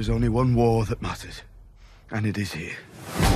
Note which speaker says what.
Speaker 1: There is only one war that matters, and it is here.